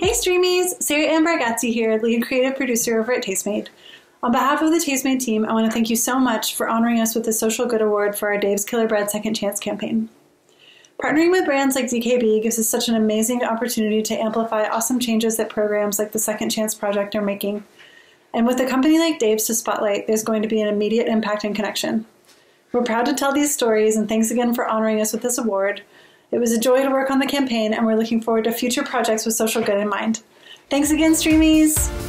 Streamys! Sarah Ann Bargatze here, lead creative producer over at Tastemade. On behalf of the Tastemade team, I want to thank you so much for honoring us with the Social Good Award for our Dave's Killer Bread Second Chance campaign. Partnering with brands like DKB gives us such an amazing opportunity to amplify awesome changes that programs like the Second Chance Project are making. And with a company like Dave's to spotlight, there's going to be an immediate impact and connection. We're proud to tell these stories, and thanks again for honoring us with this award. It was a joy to work on the campaign, and we're looking forward to future projects with social good in mind. Thanks again, Streamys!